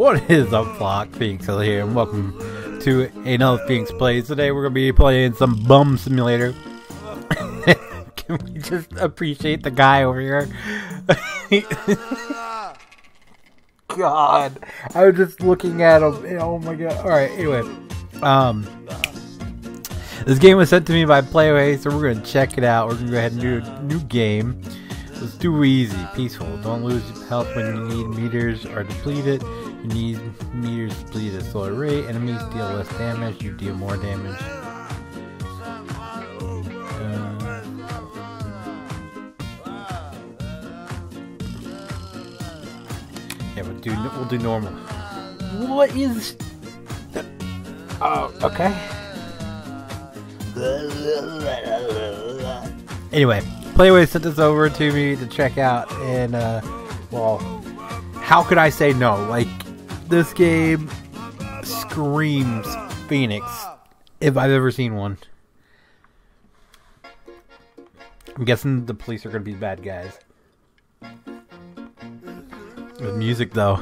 What is up, Flock? Feenix Hill here, and welcome to another Feenix Plays. Today we're gonna be playing some Bum Simulator. Can we just appreciate the guy over here? God, I was just looking at him. Oh my god! All right, anyway, um, this game was sent to me by Playway, so we're gonna check it out. We're gonna go ahead and do a new game. Let's do easy, peaceful. Don't lose health when you need meters are depleted. You need meters Bleed at a slower rate. Enemies deal less damage. You deal more damage. Uh, yeah, we'll do we'll do normal. What is? Oh, okay. Anyway, Playway sent this over to me to check out, and uh, well, how could I say no? Like, this game screams Feenix, if I've ever seen one. I'm guessing the police are gonna be bad guys. The music, though.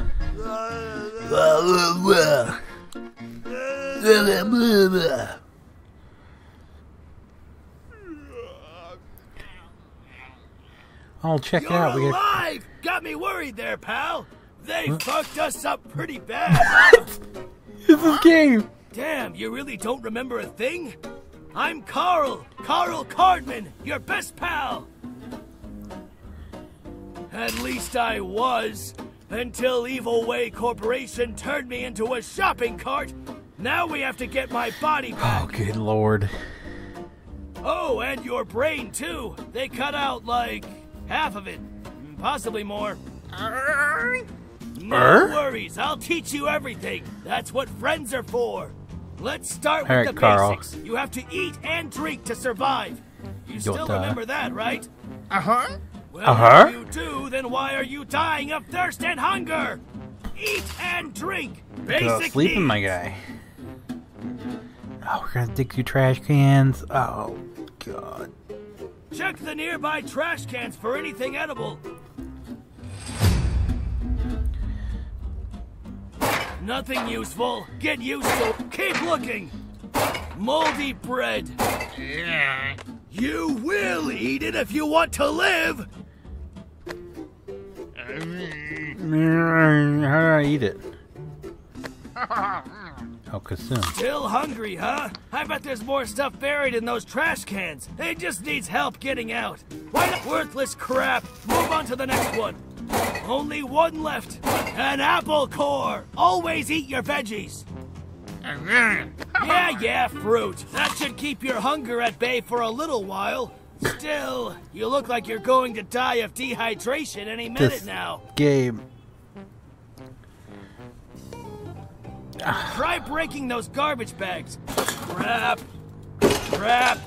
Oh, check it out. We got! Got me worried there, pal. They fucked us up pretty bad. this is game. Damn, you really don't remember a thing? I'm Carl, Carl Cardman, your best pal. At least I was, until Evil Way Corporation turned me into a shopping cart. Now we have to get my body back. Oh, good lord. Oh, and your brain too. They cut out like half of it, possibly more. No Er? worries, I'll teach you everything. That's what friends are for. Let's start with All right, the Carl. basics. You have to eat and drink to survive. You still die. remember that, right? Uh huh. Well, Uh-huh. if you do, then why are you dying of thirst and hunger? Eat and drink. Go Basic sleeping, my guy. Oh, we're gonna dig through trash cans. Oh, God. Check the nearby trash cans for anything edible. Nothing useful. Get used to. Keep looking. Moldy bread. Yeah. You will eat it if you want to live. Mmm, how do I eat it? Oh, consume. Still hungry, huh? I bet there's more stuff buried in those trash cans. It just needs help getting out. Why not? Worthless crap. Move on to the next one. Only one left. An apple core. Always eat your veggies. Yeah, yeah, fruit. That should keep your hunger at bay for a little while. Still, you look like you're going to die of dehydration any minute This- now. Game. Try breaking those garbage bags. Crap. Crap.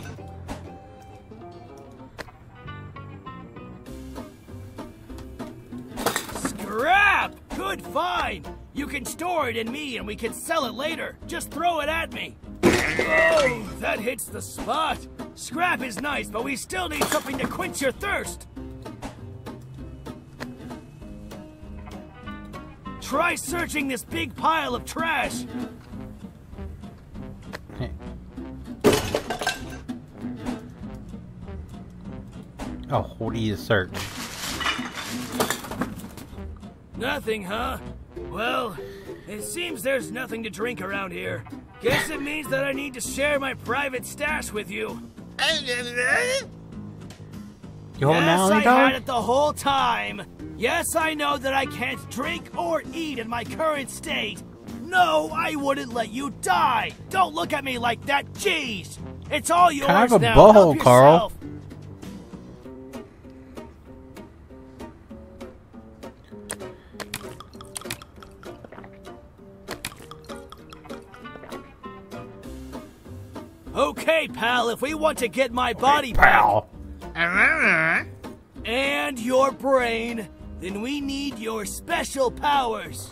Scrap! Good find! You can store it in me and we can sell it later. Just throw it at me. Oh, that hits the spot. Scrap is nice, but we still need something to quench your thirst. Try searching this big pile of trash. Oh, what do you search? Nothing, huh? Well, it seems there's nothing to drink around here. Guess it means that I need to share my private stash with you. You holding yes, down, I dog? had it the whole time. Yes, I know that I can't drink or eat in my current state. No, I wouldn't let you die. Don't look at me like that. Jeez, it's all yours Kind of a now. butthole, Help Carl. Okay, pal, if we want to get my body back Pal. and your brain, then we need your special powers.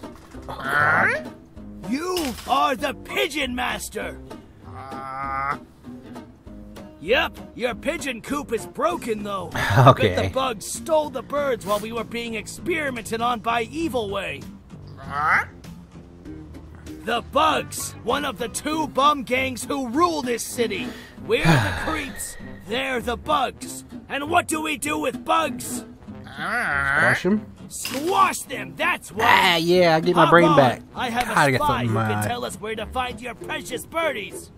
You are the Pigeon Master. Yep, your pigeon coop is broken though. Okay. Bet the bugs stole the birds while we were being experimented on by Evil Way. The Bugs, one of the two bum gangs who rule this city. We're the creeps, they're the bugs. And what do we do with bugs? Crush him. Squash them, that's what. Ah, yeah, I get my Hop brain on. back. I have God, a spy who can tell us where to find your precious birdies.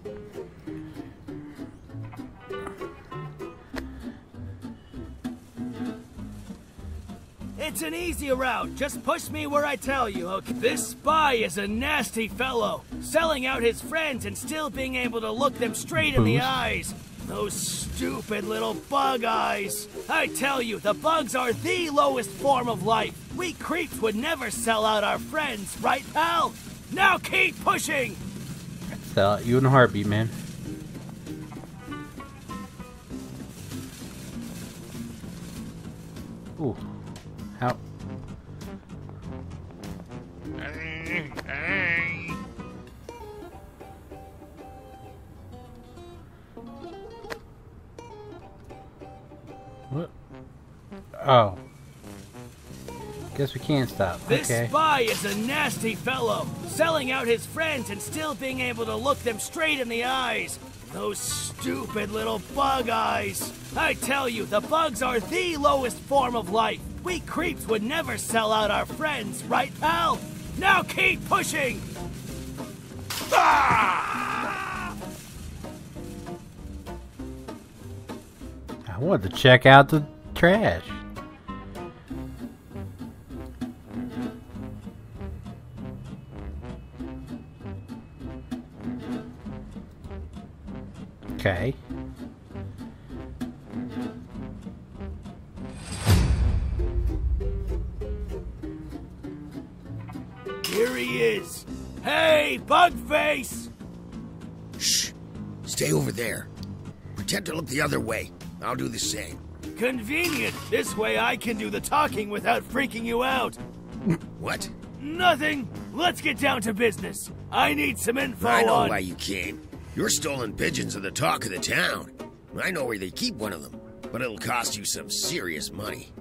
It's an easy route. Just push me where I tell you, okay? This spy is a nasty fellow, selling out his friends and still being able to look them straight in the eyes. Those stupid little bug eyes. I tell you, the bugs are the lowest form of life. We creeps would never sell out our friends, right, pal? Now keep pushing! Sell it. You in a heartbeat, man. Ooh. Oh. Guess we can't stop. This okay. spy is a nasty fellow, selling out his friends and still being able to look them straight in the eyes. Those stupid little bug eyes. I tell you, the bugs are the lowest form of life. We creeps would never sell out our friends, right, pal? Now keep pushing! Ah! I wanted to check out the trash. Okay. Here he is. Hey, Bugface! Shh. Stay over there. Pretend to look the other way. I'll do the same. Convenient. This way I can do the talking without freaking you out. What? Nothing. Let's get down to business. I need some info I know on. why you came. Your stolen pigeons are the talk of the town. I know where they keep one of them, but it'll cost you some serious money.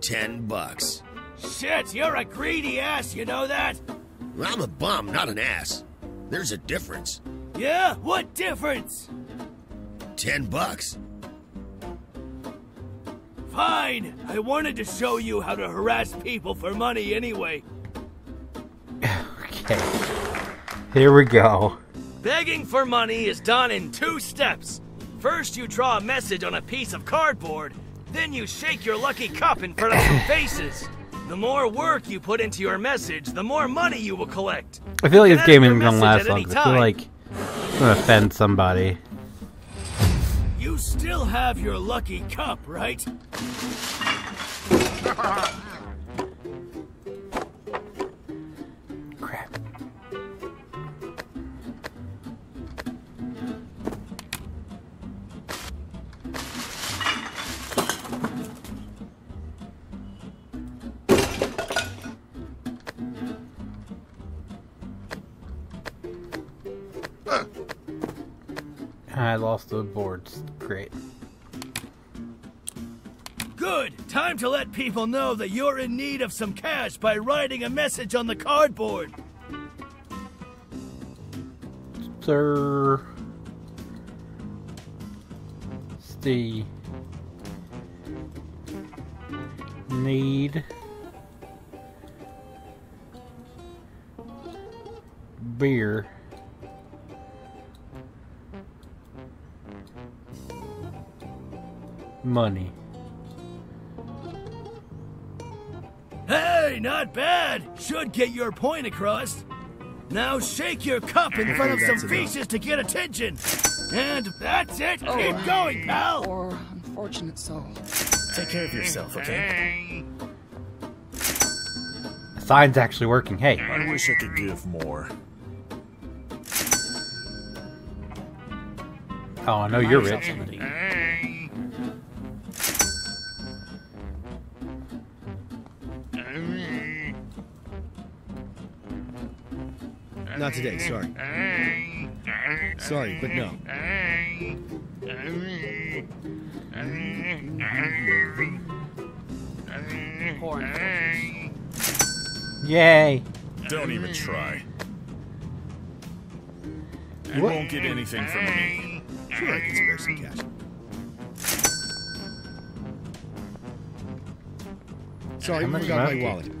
Ten bucks. Shit, you're a greedy ass, you know that? I'm a bum, not an ass. There's a difference. Yeah? What difference? Ten bucks. Fine. I wanted to show you how to harass people for money anyway. Okay. Here we go. Begging for money is done in two steps. First, you draw a message on a piece of cardboard, then you shake your lucky cup in front of some faces. The more work you put into your message, the more money you will collect. I feel like this game isn't gonna last long. I feel like it's gonna offend somebody. You still have your lucky cup, right? lost the boards. Great. Good. Time to let people know that you're in need of some cash by writing a message on the cardboard. Sir. Need. Beer. Money. Hey, not bad. Should get your point across. Now shake your cup in front of some faces to get attention. And that's it. Oh, Keep going, pal. Poor, unfortunate soul. Take care of yourself, okay? The sign's actually working. Hey. I wish I could give more. Oh, I know you're rich. Not today, sorry. Sorry, but no. Poor Yay. Don't even try. You What? won't get anything from me. Sure, I can spare some cash. Sorry, How I much forgot my money? wallet.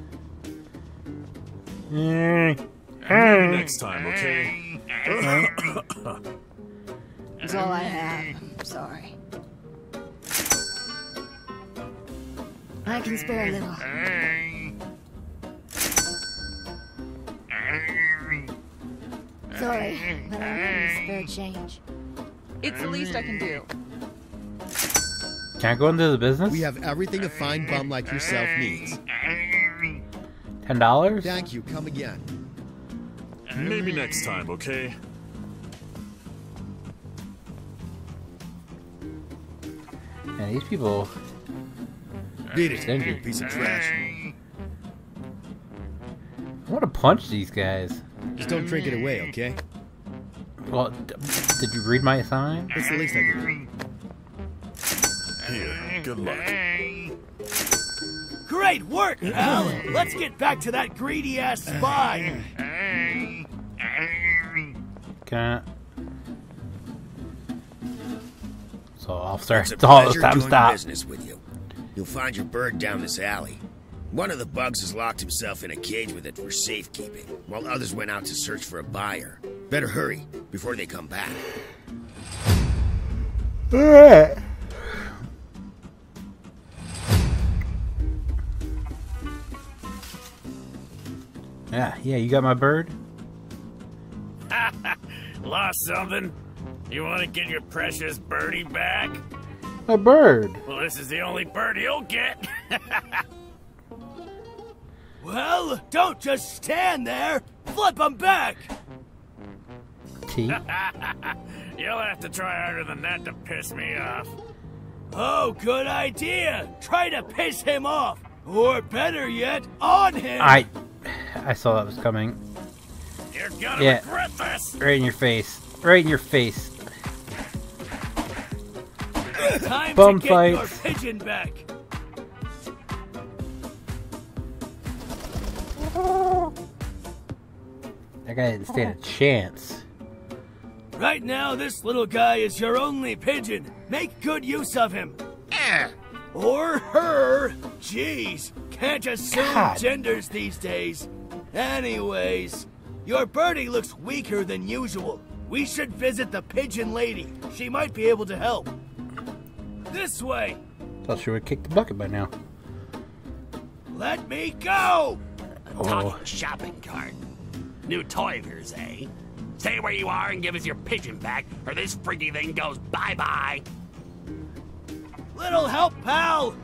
Mm. Maybe next time, okay? That's all I have. I'm sorry. I can spare a little. Sorry, but I can spare change. It's the least I can do. Can't go into the business? We have everything a fine bum like yourself needs. ten dollars. Thank you. Come again. Maybe next time, okay? Man, these people. Beat it, Stingy. you piece of trash. I want to punch these guys. Just don't drink it away, okay? Well, d- did you read my sign? That's the least I can Here, good luck. Great work, pal! Let's get back to that greedy ass spy! So, officer, It's a all pleasure time doing stop. business with you. You'll find your bird down this alley. One of the bugs has locked himself in a cage with it for safekeeping, while others went out to search for a buyer. Better hurry before they come back. Alright. Yeah, yeah, you got my bird? Lost something? You want to get your precious birdie back? A bird. Well, this is the only bird you'll get. Well, don't just stand there! Flip 'em back! T. You'll have to try harder than that to piss me off. Oh, good idea! Try to piss him off! Or better yet, on him! I, I saw that was coming. You're gonna Yeah. Right in your face. Right in your face. Time bum to get your fights. pigeon back! That guy didn't stand a chance. Right now, this little guy is your only pigeon. Make good use of him. Eh. Or her. Jeez, can't assume God. genders these days. Anyways, your birdie looks weaker than usual. We should visit the pigeon lady. She might be able to help. This way. Thought she would kick the bucket by now. Let me go. Oh, Talking shopping cart. New toyers, eh? Stay where you are and give us your pigeon back, or this freaky thing goes bye bye. Little help, pal.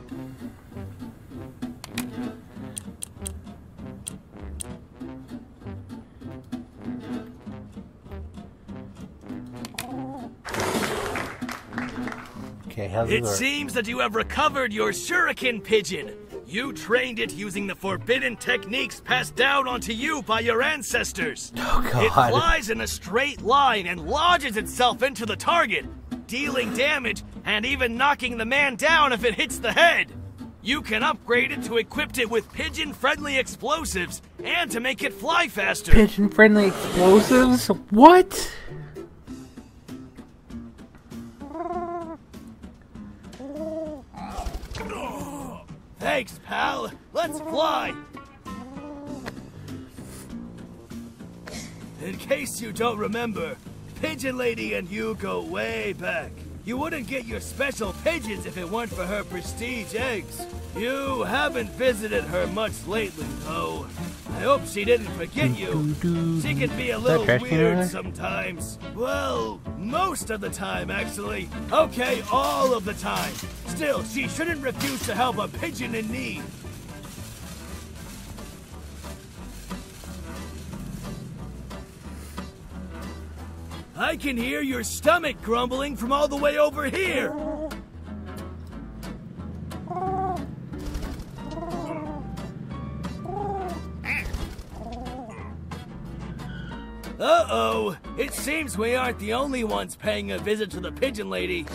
Okay. How's It this work? seems that you have recovered your shuriken pigeon. You trained it using the forbidden techniques passed down onto you by your ancestors. Oh God. It flies in a straight line and lodges itself into the target, dealing damage and even knocking the man down if it hits the head. You can upgrade it to equip it with pigeon-friendly explosives and to make it fly faster. Pigeon-friendly explosives? What? Thanks, pal. Let's fly. In case you don't remember, Pigeon Lady and you go way back. You wouldn't get your special pigeons if it weren't for her prestige eggs. You haven't visited her much lately, though. I hope she didn't forget you. She can be a little trash can over weird sometimes. Well, most of the time, actually. Okay, all of the time. Still, she shouldn't refuse to help a pigeon in need. I can hear your stomach grumbling from all the way over here. Uh-oh. It seems we aren't the only ones paying a visit to the pigeon lady.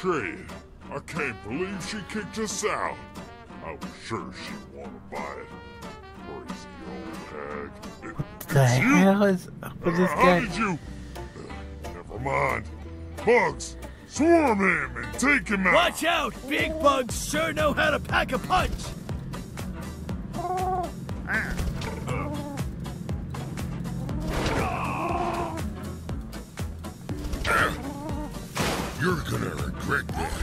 Shit, I can't believe she kicked us out. I was sure she'd want to buy it. Crazy old Tag. The hell is up with this How guy? did you? Mind. Bugs, swarm him and take him out. Watch out! Big bugs sure know how to pack a punch! You're gonna regret that.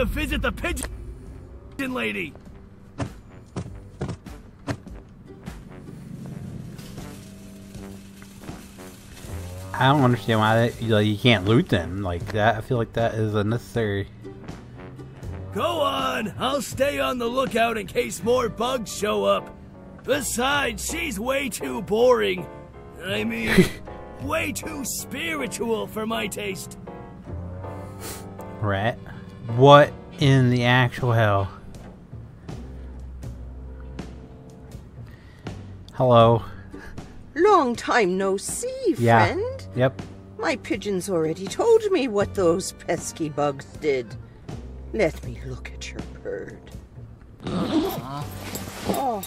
To visit the pigeon lady! I don't understand why that, like, you can't loot them like that. I feel like that is unnecessary. Go on! I'll stay on the lookout in case more bugs show up. Besides, she's way too boring. I mean, way too spiritual for my taste. Rat. What in the actual hell? Hello. Long time no see, Yeah. friend. Yep. My pigeons already told me what those pesky bugs did. Let me look at your bird. Uh-huh. oh,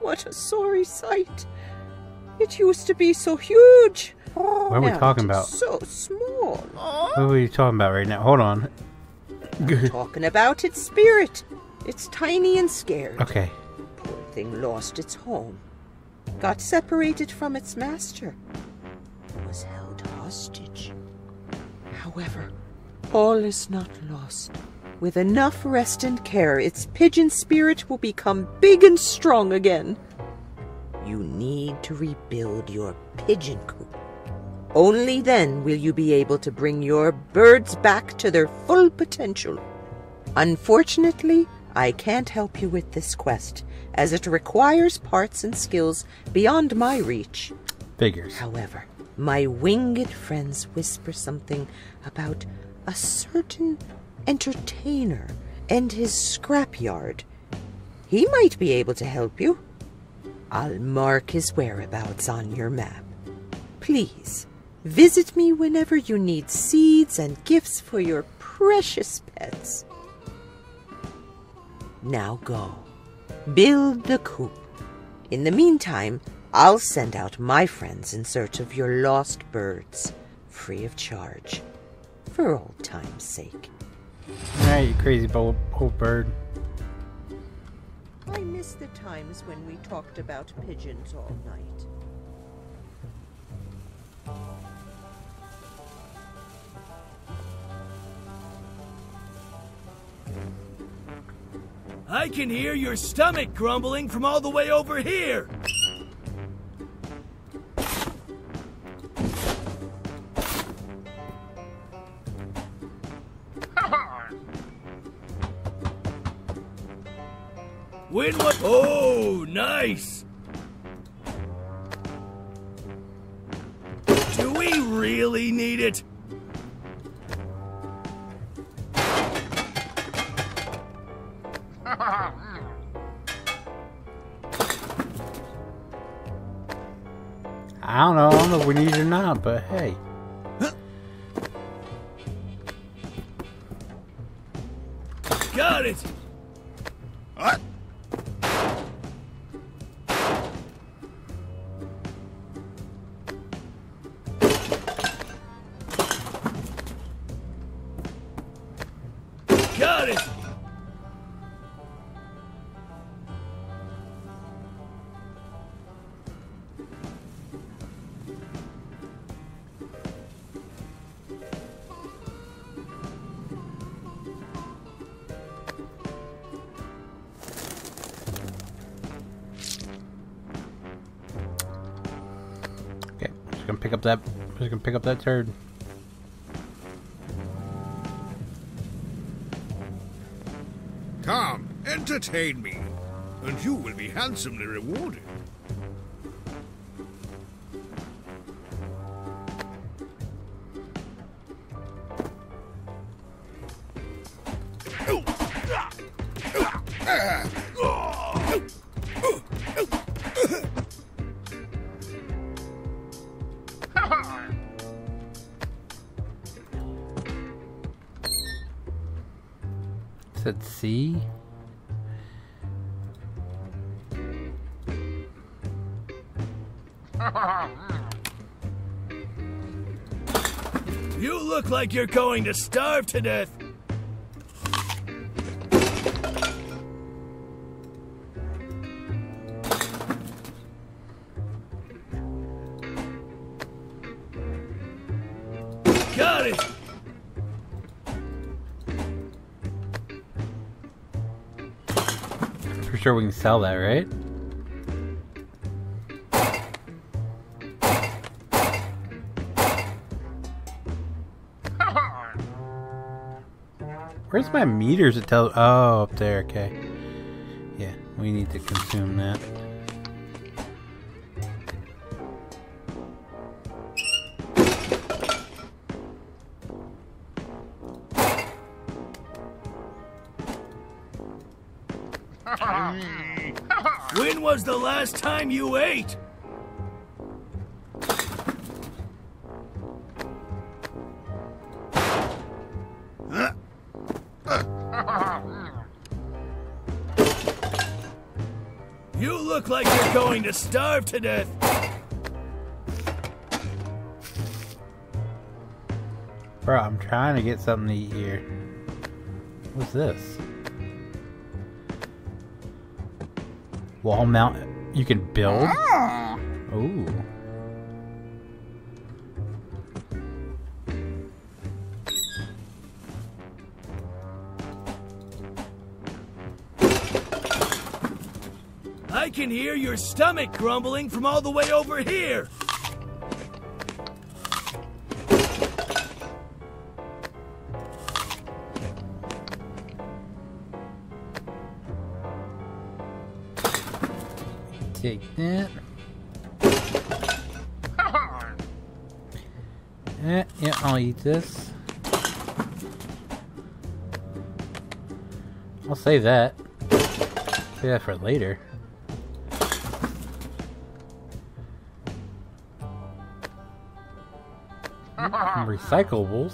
what a sorry sight. It used to be so huge. What are we Now talking about? So small. Uh-huh. What are we talking about right now? Hold on. Talking about its spirit. It's tiny and scared. Okay. Poor thing lost its home. Got separated from its master. Was held hostage. However, all is not lost. With enough rest and care, its pigeon spirit will become big and strong again. You need to rebuild your pigeon coop. Only then will you be able to bring your birds back to their full potential. Unfortunately, I can't help you with this quest, as it requires parts and skills beyond my reach. Figures. However, my winged friends whisper something about a certain entertainer and his scrapyard. He might be able to help you. I'll mark his whereabouts on your map. Please, visit me whenever you need seeds and gifts for your precious pets. Now go. Build the coop. In the meantime, I'll send out my friends in search of your lost birds, free of charge, for old time's sake. Alright, you crazy old, old bird. I miss the times when we talked about pigeons all night. I can hear your stomach grumbling from all the way over here. That. Just gonna pick up that turd. Come, entertain me, and you will be handsomely rewarded. You look like you're going to starve to death. Got it! For sure we can sell that, right? Where's my meters that tell? Oh, up there. Okay. Yeah, we need to consume that. When was the last time you ate? You look like you're going to starve to death. Bro, I'm trying to get something to eat here. What's this? Wall mount. You can build? Ah. Ooh. Can hear your stomach grumbling from all the way over here. Take that. Eh, yeah, I'll eat this. I'll save that. Save that for later. Mm-hmm. recyclables.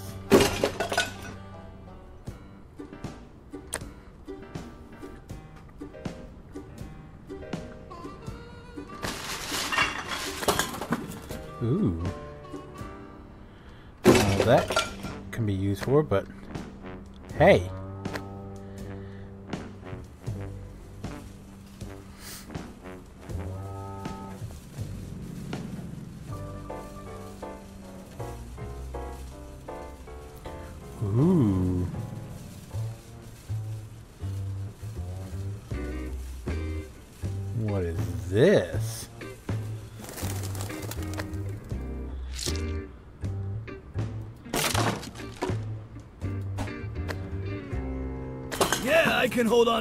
Ooh. Well, that can be used for, but hey.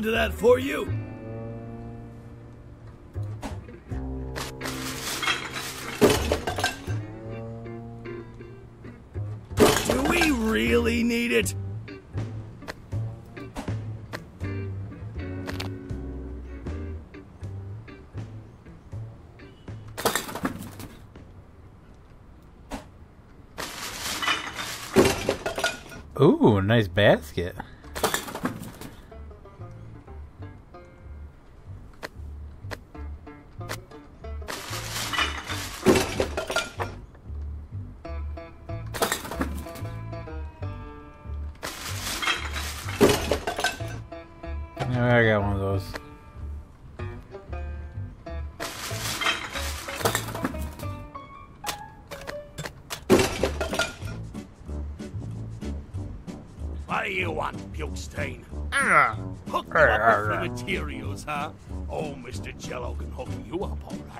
To that for you. Do we really need it? Ooh, nice basket.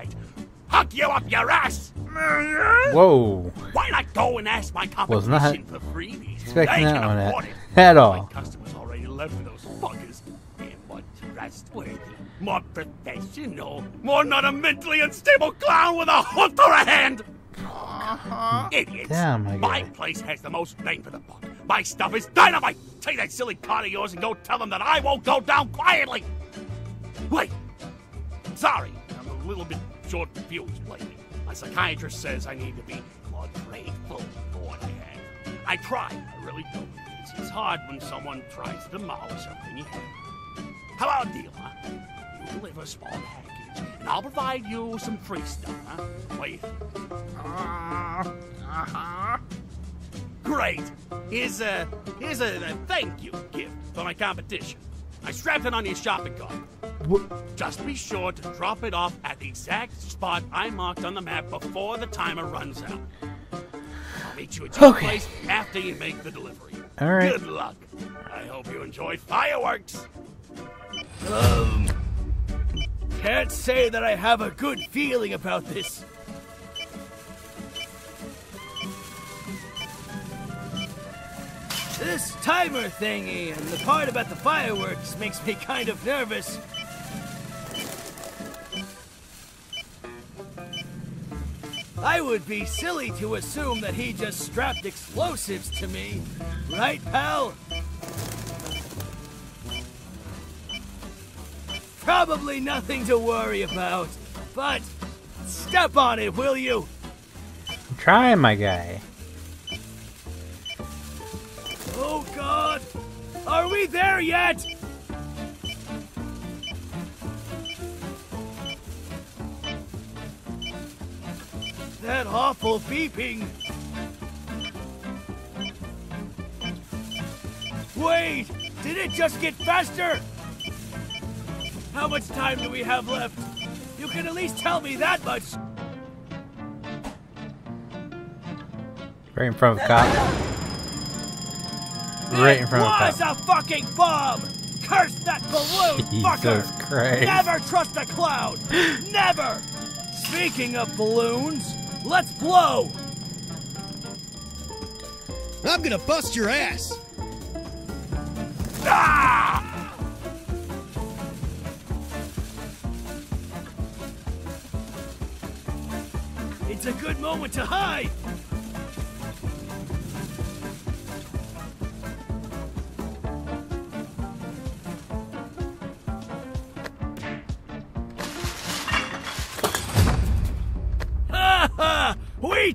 All right. Hook you up your ass! Whoa. Why not go and ask my Was not for freebies? expecting they that can one at- it. at My customers already left for those fuckers. They're more trustworthy, more professional, more not a mentally unstable clown with a hook for a hand. Uh-huh. Idiots! Damn, my my place has the most bang for the buck. My stuff is dynamite. Take that silly card of yours and go tell them that I won't go down quietly. Wait. Sorry, a little bit short fused lately. My psychiatrist says I need to be more grateful for what I have. I try, I really do. It's, it's hard when someone tries to demolish something you have. How about a deal, huh? You deliver a small package, and I'll provide you some free stuff, huh? You think? Uh-huh. Great. Here's a here's a, a thank you gift for my competition. I strapped it on your shopping cart. Just be sure to drop it off at the exact spot I marked on the map before the timer runs out. I'll meet you at your Okay. place after you make the delivery. All right. Good luck. I hope you enjoy fireworks. Um, can't say that I have a good feeling about this. This timer thingy and the part about the fireworks makes me kind of nervous. I would be silly to assume that he just strapped explosives to me. Right, pal? Probably nothing to worry about. But step on it, will you? Trying, my guy. Oh god! Are we there yet? That awful beeping. Wait! Did it just get faster? How much time do we have left? You can at least tell me that much. Right in front of a cop. Right in front of a was a fucking bomb! Curse that balloon, Jesus fucker! Christ. Never trust a cloud! Never! Speaking of balloons, let's blow! I'm gonna bust your ass. Ah! It's a good moment to hide!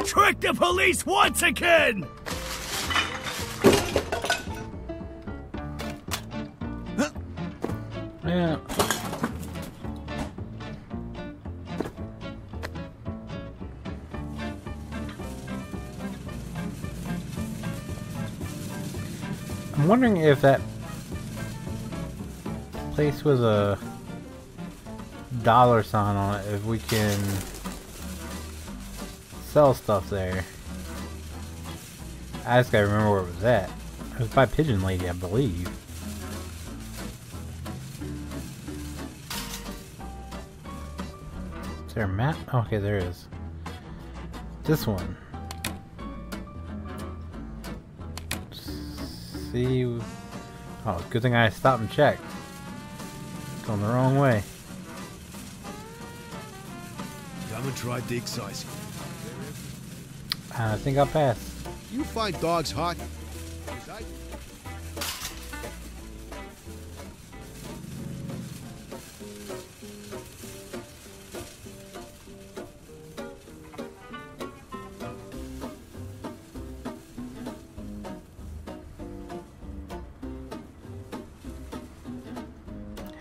Tricked the police once again! Yeah. I'm wondering if that place with a dollar sign on it, if we can sell stuff there. I just gotta remember where it was at. It was by Pigeon Lady, I believe. Is there a map? Okay, there is. This one. See. Oh, good thing I stopped and checked. Going the wrong way. Come and try the excising. I think I'll pass. You find dogs hot?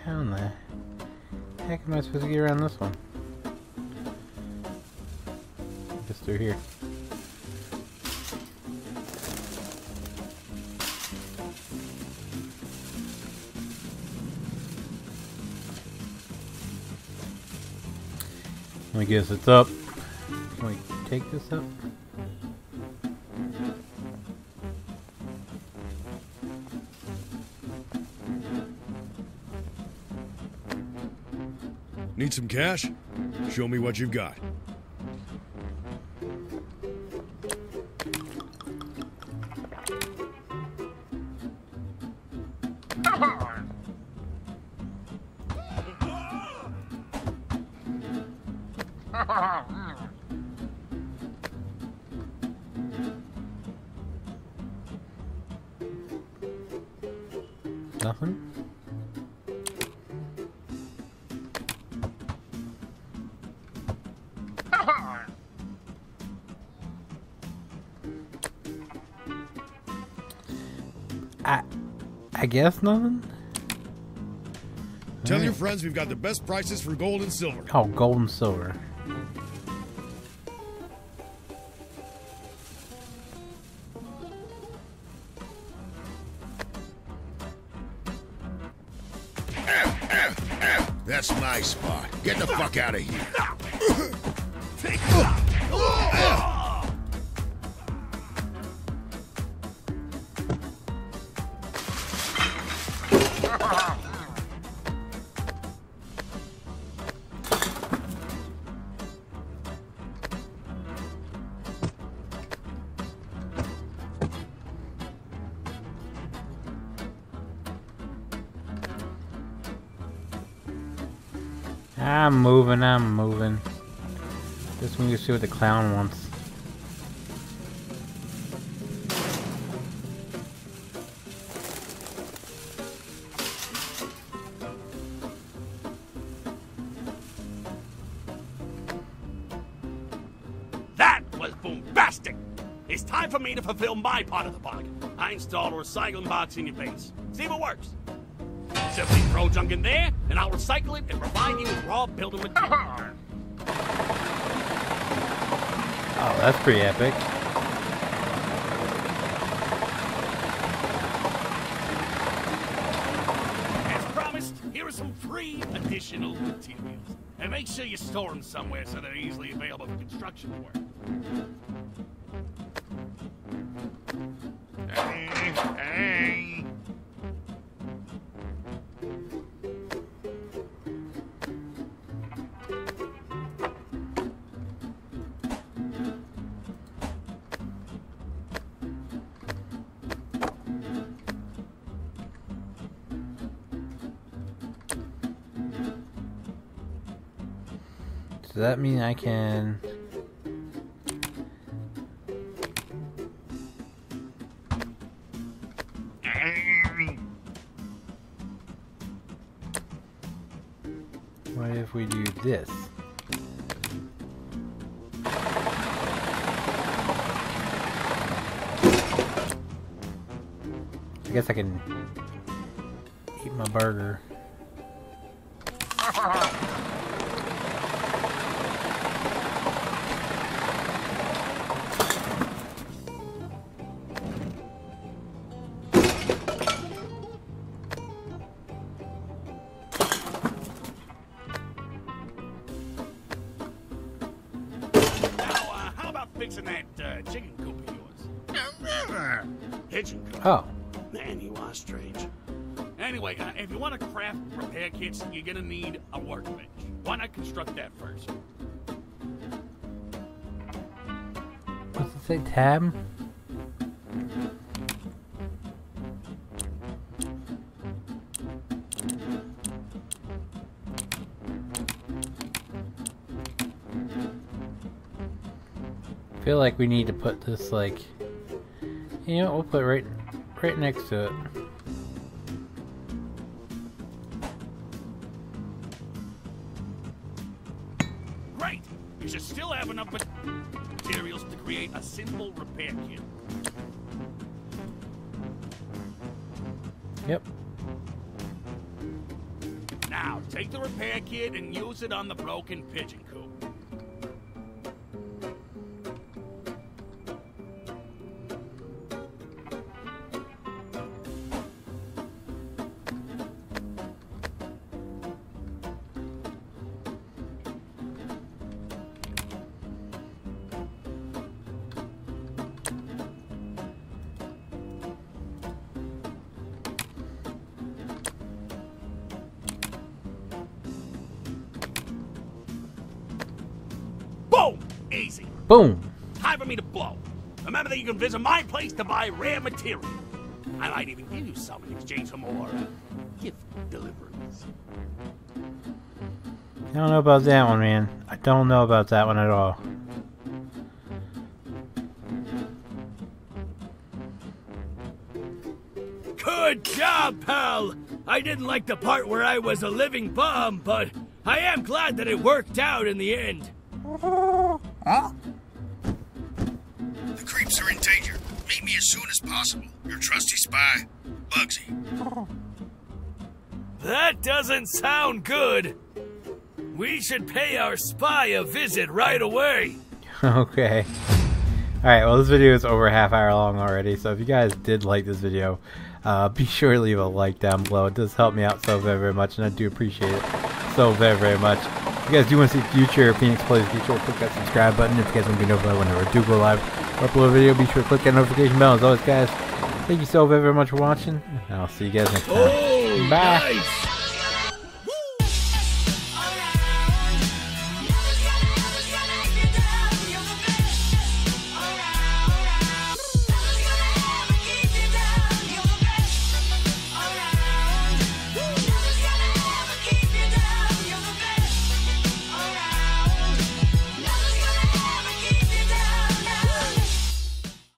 How in the heck am I supposed to get around this one? Guess it's up. Can we take this up? Need some cash? Show me what you've got. Guess nothing. Tell your friends we've got the best prices for gold and silver. Oh, gold and silver. That's my spot. Get the fuck out of here. Moving, I'm moving. Just need you see what the clown wants. That was bombastic! It's time for me to fulfill my part of the bargain. I installed a recycling box in your base. See if it works. Simply throw junk in there, and I'll recycle it and provide you with raw building material. Oh, that's pretty epic. As promised, here are some free additional materials. And make sure you store them somewhere so they're easily available for construction work. Does that mean I can... What if we do this? I guess I can eat my burger. Anyway, uh, if you want to craft repair kits, you're gonna need a workbench. Why not construct that first? What's it say? Tab? Feel like we need to put this like you know, we'll put right right next to it. Repair kit. Yep. Now, take the repair kit and use it on the broken pigeon coop. Boom! Time for me to blow. Remember that you can visit my place to buy rare material. I might even give you some in exchange for more gift deliveries. I don't know about that one, man. I don't know about that one at all. Good job, pal! I didn't like the part where I was a living bomb, but I am glad that it worked out in the end. The creeps are in danger. Meet me as soon as possible. Your trusty spy. Bugsy. That doesn't sound good. We should pay our spy a visit right away. okay. Alright, well this video is over a half hour long already, so if you guys did like this video, uh, be sure to leave a like down below. It does help me out so very, very much, and I do appreciate it so very, very much. If you guys do want to see future Feenix Plays, be sure to click that subscribe button. If you guys want to be notified whenever I do go live or upload a video, be sure to click that notification bell. As always, guys, thank you so very, very much for watching, and I'll see you guys next time. Oh, Bye. nice.